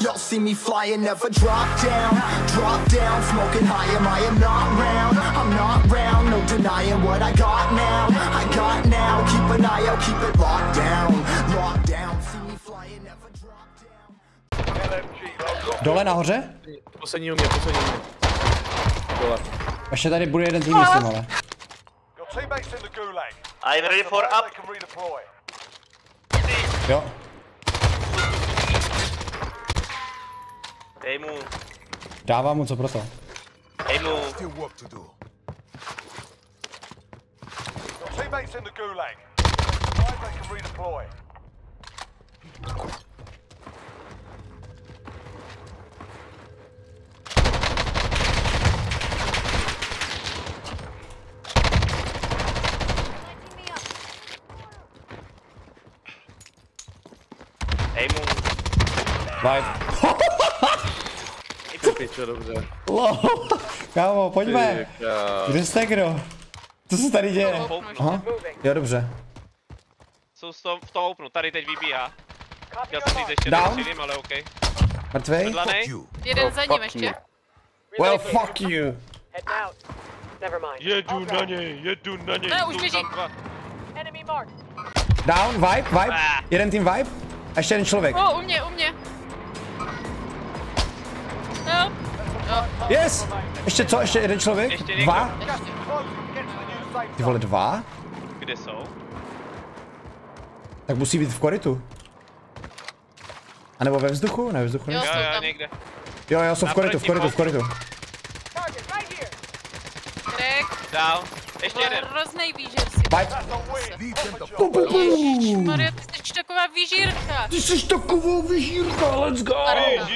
Y'all see me flying, never drop down. Drop down, smoking high, am I am not round. I'm not round, no denying what I got now. I got now, keep an eye out, keep it locked down. Locked down, see me flying, never drop down. Dole nahoře? Poslední u mě, poslední u mě. Dole. Ještě tady bude jeden tým, myslím, ale. I'm ready for up. They can redeploy. Jo. Emu. Dávám mu, co proto. Emu. Teammates in the gulag. They can redeploy. Live. Pičo, dobře. Lol. Kámo, pojďme. Kde jste kdo? Co se tady děje? Aha. Jo, dobře. Jsou v tom, v tom openu, tady teď vybíhá. Chtěl jsem říct ještě Down. nestřílím, ale OK. Mrtvej? Jeden za ním ještě. Well, fuck you. Heading out. Never mind. Jedu na něj, jedu na něj. Ne, už běží. Down, vibe, vibe. Ah. Jeden tým vibe. A ještě jeden člověk. O, u mě, u mě. Yes! Ještě co? Ještě jeden člověk? Ještě někdo. Dva? Ty vole, dva? Kde jsou? Tak musí být v koritu. A nebo ve vzduchu? Ne, ve vzduchu Jo. ne? Jo, jsou jo, někde. Jo, jo, jsou v koritu, v koritu, v koritu. Down. Ještě jeden. hroznej výžer si. Vibe. Maria, ty jsi taková výžírka. Ty jsi takovou vyžírka, let's go! Pardon.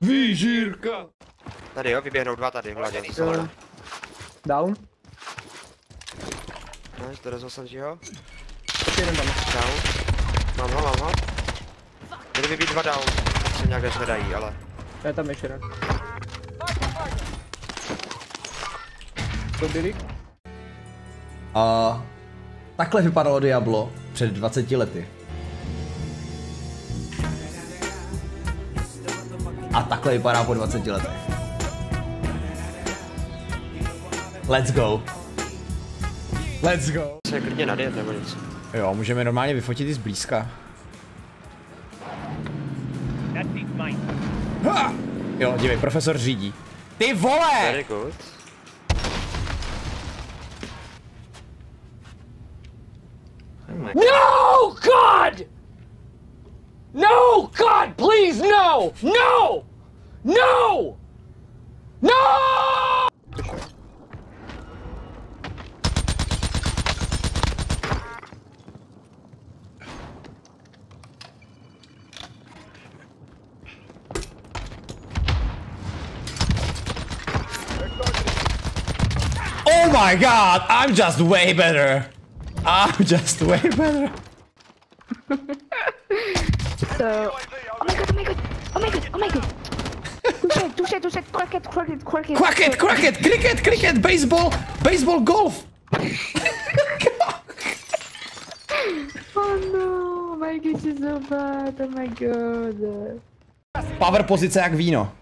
Žírka. Vyžírka. Tady jo, vyběhnou dva tady v hladě. Down. Nice, dorazil jsem ti ho. Down. Mám ho, mám ho. Měli by být dva down. Se nějak nezvedají, ale... Je tam ještě jeden. To byli? A takhle vypadalo Diablo před 20 lety. A takhle vypadá po 20 letech. Let's go. Let's go. Se klidně nadjet nebo nic. Jo, můžeme normálně vyfotit i zblízka. Ha! Jo, dívej, profesor řídí. Ty vole! Very good. No, God! No, God, please, no! No! No! No! Oh my god, I'm just way better. I'm just way better. UAV overhead. Oh my god, oh my god, oh my god. Touche, touche, touche, croquette, croquette, croquette. Cricket, cricket, cricket, cricket, baseball, baseball, golf. Oh no, my gosh, is so bad, oh my god. Power pozice jak víno.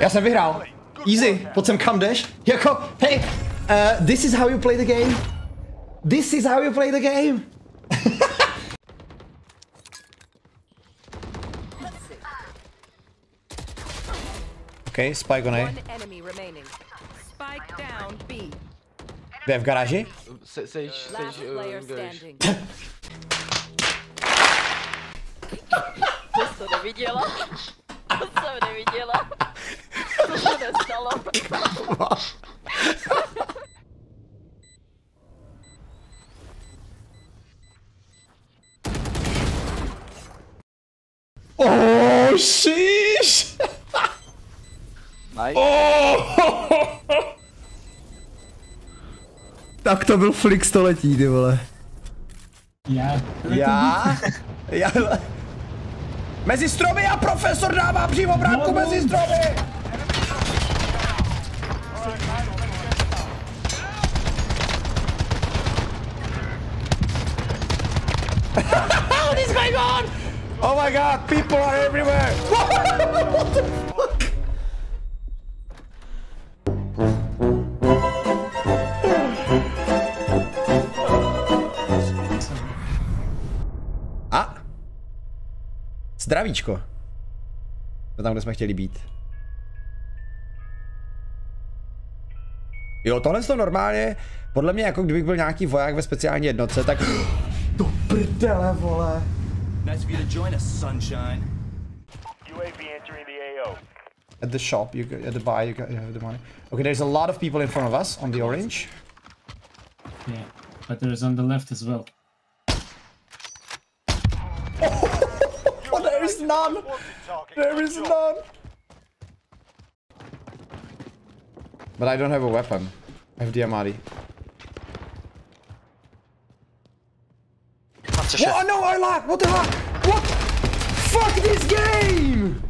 Já jsem vyhrál. Easy, pojď sem kam jdeš. Jako, hey, uh, this is how you play the game. This is how you play the game. okay, spike on A. enemy remaining. Spike down B. Kde je v garáži? Se, seš, seš, uh. To neviděla. To jsem neviděla. To se nestalo. Oh, sheesh! Nice. Oh! Tak to byl flick století, ty vole. Já? Já? Já? Mezi stromy a profesor dává přímo bránku mezi stromy! Oh my god, people are everywhere! what the fuck? A? Zdravíčko. To tam, kde jsme chtěli být. Jo, tohle to normálně, podle mě jako kdybych byl nějaký voják ve speciální jednotce, tak... Do prdele, vole. Nice of you to join us, sunshine. UAV entering the AO. At the shop, you get, at the buy, you, got, you have the money. Okay, there's a lot of people in front of us on the orange. Yeah, but there's on the left as well. Oh, there is none! There is none! But I don't have a weapon. I have Diamati. Patrzy się. What? No, I like. What the fuck? What? Fuck this game!